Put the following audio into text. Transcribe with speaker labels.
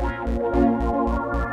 Speaker 1: Música